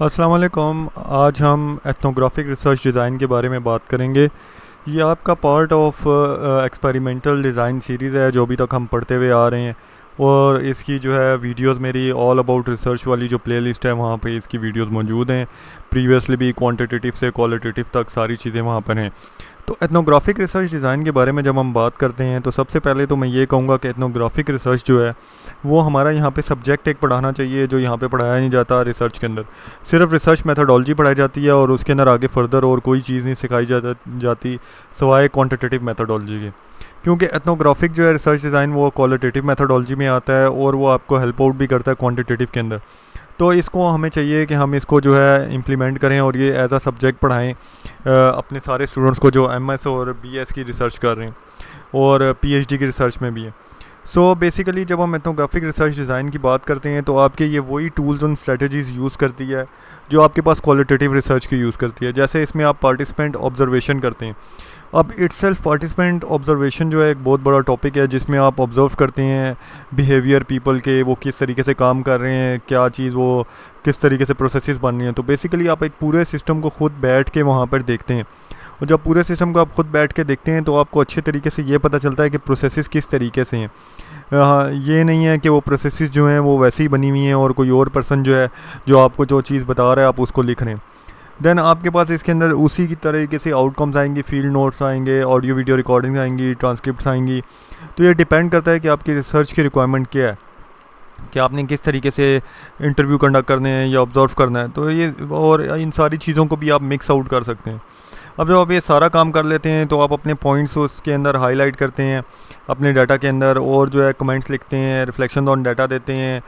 السلام علیکم، آج ہم ایتھنوگرافک ریسرچ ڈیزائن کے بارے میں بات کریں گے۔ یہ آپ کا part of experimental design series ہے جو ابھی تک ہم پڑھتے ہوئے آ رہے ہیں۔ اور اس کی جو ہے ویڈیوز میری آل اباؤٹ ریسرچ والی جو پلے لسٹ ہے وہاں پہ اس کی ویڈیوز موجود ہیں۔ پریویسلی بھی کوانٹیٹیو سے کوالٹیٹیو تک ساری چیزیں وہاں پر ہیں۔ تو ایتھنوگرافک ریسرچ ڈیزائن کے بارے میں جب ہم بات کرتے ہیں تو سب سے پہلے تو میں یہ کہوں گا کہ ایتھنوگرافک ریسرچ جو ہے وہ ہمارا یہاں پہ سبجیکٹ ایک پڑھانا چاہیے جو یہاں پہ پڑھایا نہیں جاتا ریسرچ کے اندر۔ صرف ریسرچ میتھڈالوجی پڑھائی جاتی ہے اور اس کے اندر آگے فردر اور کوئی چیز نہیں سکھائی جاتی سوائے کوانٹیٹیو میتھڈالوجی کے۔ کیونکہ ایتھنوگرافک جو ہے ریسرچ ڈیزائن وہ کوالٹیٹیو میتھڈالوجی میں آتا ہے اور وہ آپ کو ہیلپ آؤٹ بھی کرتا ہے کوانٹیٹیو کے اندر۔ تو اس کو ہمیں چاہیے کہ ہم اس کو جو ہے امپلیمنٹ کریں اور یہ ایز اے سبجیکٹ پڑھائیں اپنے سارے اسٹوڈنٹس کو جو ایم ایس اور بی ایس کی ریسرچ کر رہے ہیں اور پی ایچ ڈی کی ریسرچ میں بھی ہیں۔ سو بیسیکلی جب ہم ایتھنوگرافک ریسرچ ڈیزائن کی بات کرتے ہیں تو آپ کے یہ وہی ٹولز اینڈ اسٹریٹجیز یوز کرتی ہے جو آپ کے پاس کوالٹیٹیو ریسرچ کی یوز کرتی ہے۔ جیسے اس میں آپ پارٹیسپینٹ آبزرویشن کرتے ہیں۔ اب اٹ سیلف پارٹیسپینٹ آبزرویشن جو ہے ایک بہت بڑا ٹاپک ہے، جس میں آپ آبزرو کرتے ہیں بیہیویئر پیپل کے، وہ کس طریقے سے کام کر رہے ہیں، کیا چیز وہ کس طریقے سے پروسیسز بن رہی ہیں۔ تو بیسیکلی آپ ایک پورے سسٹم کو خود بیٹھ کے وہاں پر دیکھتے ہیں۔ اور جب پورے سسٹم کو آپ خود بیٹھ کے دیکھتے ہیں تو آپ کو اچھے طریقے سے یہ پتہ چلتا ہے کہ پروسیسز کس طریقے سے ہیں۔ ہاں، یہ نہیں ہے کہ وہ پروسیسز جو ہیں وہ ویسے ہی بنی ہوئی ہیں اور کوئی اور پرسن جو ہے، جو آپ کو جو چیز بتا رہا ہے، آپ اس کو لکھ رہے ہیں۔ دین آپ کے پاس اس کے اندر اسی کی طریقے سے آؤٹ کمز آئیں گی فیلڈ نوٹس آئیں گے آڈیو ویڈیو ریکارڈنگ آئیں گی ٹرانسکرپٹس آئیں گی. تو یہ ڈپینڈ کرتا ہے کہ آپ کی ریسرچ کی ریکوائرمنٹ کیا ہے، کہ آپ نے کس طریقے سے انٹرویو کنڈکٹ کرنے ہیں یا آبزرو کرنا ہے. تو یہ اور ان ساری چیزوں کو بھی آپ مکس آؤٹ کر سکتے ہیں. اب جب آپ یہ سارا کام کر لیتے ہیں تو آپ اپنے پوائنٹس اس کے اندر ہائی لائٹ کرتے ہیں، اپنے ڈیٹا کے اندر اور جو ہے کمنٹس لکھتے ہیں ریفلیکشن آن ڈیٹا دیتے ہیں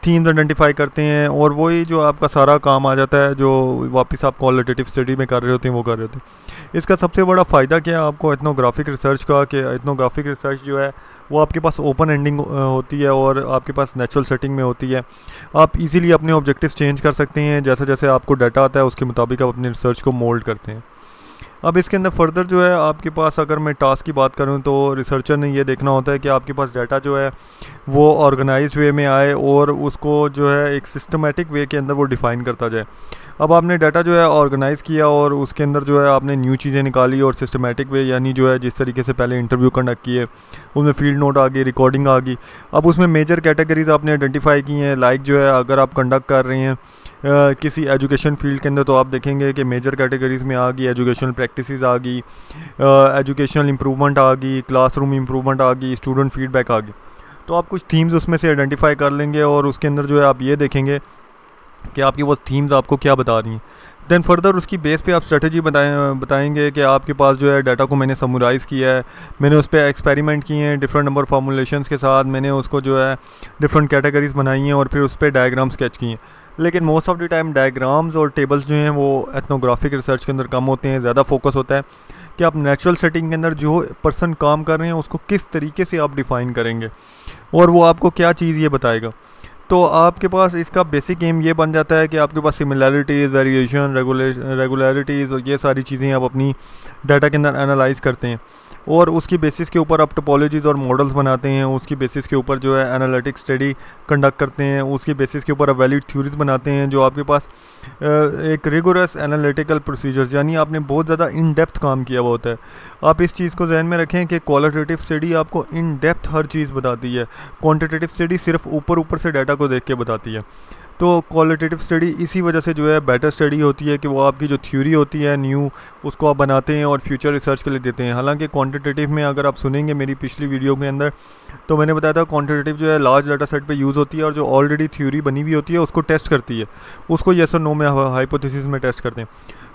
تھیمز آئیڈینٹیفائی کرتے ہیں اور وہی جو آپ کا سارا کام آ جاتا ہے جو واپس آپ کوالٹیٹیو اسٹڈی میں کر رہے ہوتے ہیں، وہ کر رہے ہوتے ہیں۔ اس کا سب سے بڑا فائدہ کیا ہے آپ کو ایتھنوگرافک ریسرچ کا کہ ایتھنوگرافک ریسرچ جو ہے وہ آپ کے پاس اوپن اینڈنگ ہوتی ہے اور آپ کے پاس نیچرل سیٹنگ میں ہوتی ہے۔ آپ ایزیلی اپنے آبجیکٹیوز چینج کر سکتے ہیں، جیسے جیسے آپ کو ڈیٹا آتا ہے، اس کے مطابق آپ اپنے ریسرچ کو مولڈ کرتے ہیں۔ اب اس کے اندر فردر جو ہے، آپ کے پاس اگر میں ٹاسک کی بات کروں تو ریسرچر نے یہ دیکھنا ہوتا ہے کہ آپ کے پاس ڈیٹا جو ہے وہ آرگنائزڈ وے میں آئے اور اس کو جو ہے ایک سسٹمیٹک وے کے اندر وہ ڈیفائن کرتا جائے۔ اب آپ نے ڈیٹا جو ہے آرگنائز کیا اور اس کے اندر جو ہے آپ نے نیو چیزیں نکالی اور سسٹمیٹک وے یعنی جو ہے جس طریقے سے پہلے انٹرویو کنڈکٹ کیے، اس میں فیلڈ نوٹ آ گئی ریکارڈنگ آ گئی۔ اب اس میں میجر کیٹیگریز آپ نے آئیڈینٹیفائی کی ہیں لائک جو ہے اگر آپ کنڈکٹ کر رہے ہیں کسی ایجوکیشن فیلڈ کے اندر تو آپ دیکھیں گے کہ میجر کیٹیگریز میں آ گئی ایجوکیشنل پریکٹسز آ گئی ایجوکیشنل امپرومنٹ آ گئی کلاس روم امپرومنٹ آ گئی اسٹوڈنٹ فیڈ بیک آ گئی۔ تو آپ کچھ تھیمز اس میں سے آئیڈینٹیفائی کر لیں گے اور اس کے اندر جو ہے آپ یہ دیکھیں گے کہ آپ کی وہ تھیمز آپ کو کیا بتا رہی ہیں۔ دین فردر اس کی بیس پہ آپ اسٹریٹجی بتائیں بتائیں گے کہ آپ کے پاس جو ہے ڈیٹا کو میں نے سمورائز کیا ہے۔ میں نے اس پہ ایکسپیریمنٹ کیے ہیں ڈفرنٹ نمبر فارمولیشنس کے ساتھ۔ میں نے اس کو جو ہے ڈفرنٹ کیٹیگریز بنائی ہیں اور پھر اس پہ ڈائیگرام اسکیچ کیے ہیں۔ لیکن most of the time diagrams اور ٹیبلز جو ہیں وہ ایتھنوگرافک ریسرچ کے اندر کم ہوتے ہیں، زیادہ فوکس ہوتا ہے۔ کہ آپ نیچرل سیٹنگ کے اندر جو پرسن کام کر رہے ہیں، اس کو کس طریقے سے آپ ڈیفائن کریں گے۔ اور وہ آپ کو کیا چیز یہ بتائے گا۔ تو آپ کے پاس اس کا بیسک ایم یہ بن جاتا ہے کہ آپ کے پاس سملیرٹیز ویریشن ریگولیرٹیز اور یہ ساری چیزیں آپ اپنی ڈیٹا کے اندر انالائز کرتے ہیں۔ اور اس کی بیسس کے اوپر آپ ٹپالوجیز اور ماڈلز بناتے ہیں، اس کی بیسس کے اوپر جو ہے انالیٹک اسٹڈی کنڈکٹ کرتے ہیں، اس کی بیسس کے اوپر آپ ویلڈ تھیوریز بناتے ہیں، جو آپ کے پاس ایک ریگورس انالیٹیکل پروسیجرز یعنی آپ نے بہت زیادہ ان ڈیپتھ کام کیا ہوا ہوتا ہے۔ آپ اس چیز کو ذہن میں رکھیں کہ کوالٹیٹیو اسٹڈی آپ کو ان ڈیپتھ ہر چیز بتاتی ہے۔ کوانٹیٹیو اسٹڈی صرف اوپر اوپر سے ڈیٹا کو دیکھ کے بتاتی ہے۔ تو کوالٹیٹیو اسٹڈی اسی وجہ سے جو ہے بیٹر اسٹڈی ہوتی ہے کہ وہ آپ کی جو تھیوری ہوتی ہے نیو اس کو آپ بناتے ہیں اور فیوچر ریسرچ کے لیے دیتے ہیں۔ حالانکہ کوانٹیٹیو میں اگر آپ سنیں گے میری پچھلی ویڈیو کے اندر تو میں نے بتایا تھا کوانٹیٹیو جو ہے لارج ڈاٹا سیٹ پہ یوز ہوتی ہے اور جو آلریڈی تھیوری بنی ہوئی ہوتی ہے اس کو ٹیسٹ کرتی ہے۔ اس کو یس اور نو میں ہائپوتھیسس میں ٹیسٹ کرتے ہیں۔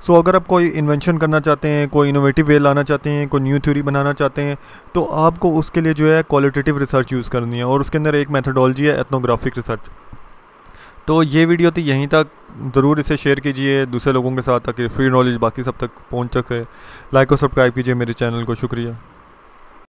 سو اگر آپ کوئی انوینشن کرنا چاہتے ہیں، کوئی انوویٹیو وے لانا چاہتے ہیں، کوئی نیو تھیوری بنانا چاہتے ہیں، تو آپ کو اس کے لیے جو ہے کوالٹیٹیو ریسرچ یوز کرنی ہے اور اس کے اندر ایک میتھڈالوجی ہے ایتھنوگرافک ریسرچ تو یہ ویڈیو تھی، یہیں تک۔ ضرور اسے شیئر کیجیے دوسرے لوگوں کے ساتھ تاکہ فری نالج باقی سب تک پہنچ سکے۔ لائک اور سبسکرائب کیجیے میرے چینل کو، شکریہ۔